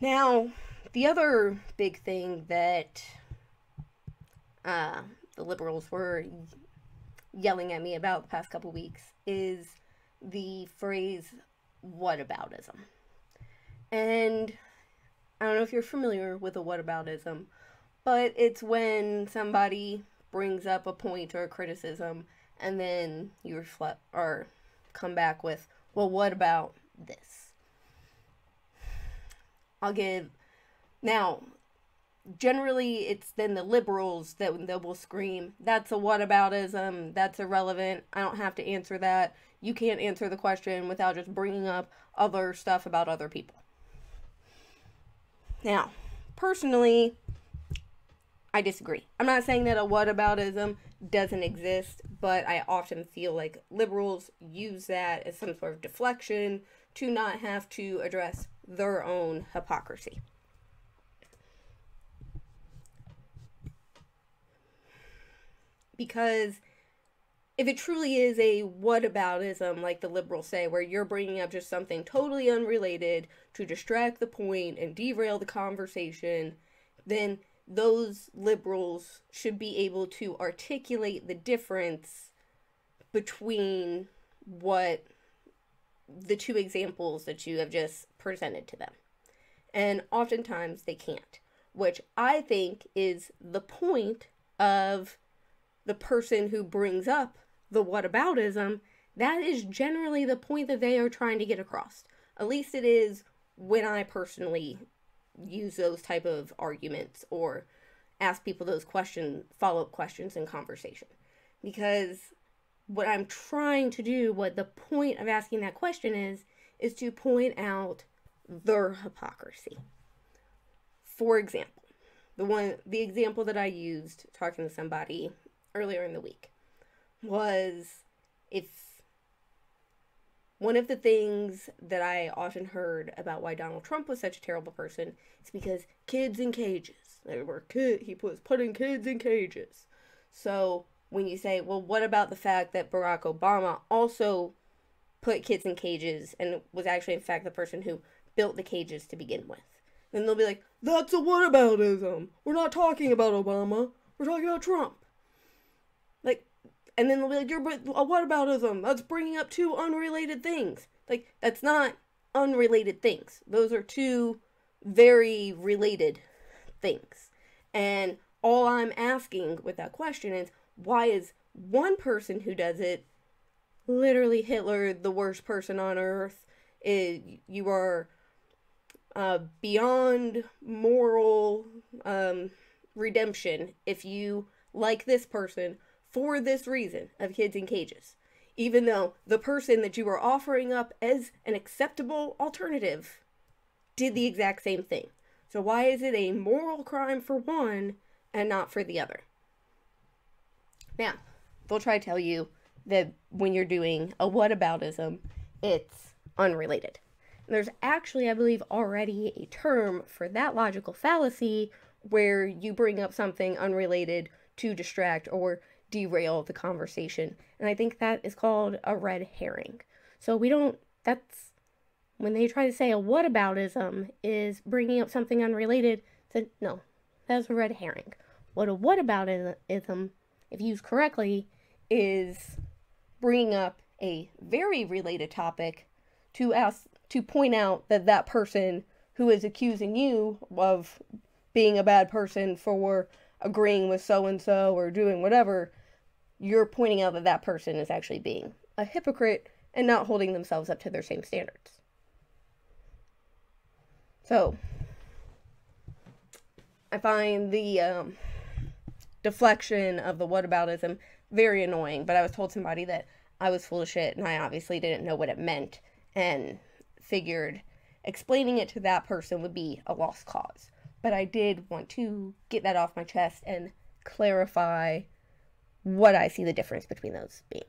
Now, the other big thing that uh, the liberals were yelling at me about the past couple weeks is the phrase whataboutism. And I don't know if you're familiar with a whataboutism, but it's when somebody brings up a point or a criticism and then you reflect or come back with, well, what about this? I'll give now generally it's then the liberals that, that will scream that's a whataboutism that's irrelevant i don't have to answer that you can't answer the question without just bringing up other stuff about other people. Now personally i disagree. I'm not saying that a whataboutism doesn't exist but i often feel like liberals use that as some sort of deflection to not have to address their own hypocrisy. Because if it truly is a whataboutism, like the liberals say, where you're bringing up just something totally unrelated to distract the point and derail the conversation, then those liberals should be able to articulate the difference between what the two examples that you have just presented to them. And oftentimes they can't, which I think is the point of the person who brings up the whataboutism, that is generally the point that they are trying to get across. At least it is when I personally use those type of arguments or ask people those question follow-up questions in conversation. Because what I'm trying to do, what the point of asking that question is, is to point out their hypocrisy. For example, the one the example that I used talking to somebody earlier in the week was if one of the things that I often heard about why Donald Trump was such a terrible person is because kids in cages. There were kid he was putting kids in cages. So when you say, well, what about the fact that Barack Obama also put kids in cages and was actually in fact the person who built the cages to begin with? Then they'll be like, that's a whataboutism. We're not talking about Obama. We're talking about Trump. Like, and then they'll be like, "You're but uh, what aboutism? That's bringing up two unrelated things." Like, that's not unrelated things. Those are two very related things. And all I'm asking with that question is, why is one person who does it literally Hitler, the worst person on earth? Is you are uh, beyond moral um, redemption if you like this person for this reason of kids in cages, even though the person that you were offering up as an acceptable alternative did the exact same thing. So, why is it a moral crime for one and not for the other? Now, they'll try to tell you that when you're doing a whataboutism, it's unrelated. And there's actually, I believe, already a term for that logical fallacy where you bring up something unrelated to distract or derail the conversation. And I think that is called a red herring. So we don't, that's when they try to say a whataboutism is bringing up something unrelated, then no, that's a red herring. What a whataboutism, if used correctly, is bringing up a very related topic to ask to point out that that person who is accusing you of being a bad person for agreeing with so and so or doing whatever you're pointing out that that person is actually being a hypocrite and not holding themselves up to their same standards. So, I find the um, deflection of the whataboutism very annoying, but I was told somebody that I was full of shit and I obviously didn't know what it meant and figured explaining it to that person would be a lost cause. But I did want to get that off my chest and clarify what I see the difference between those being.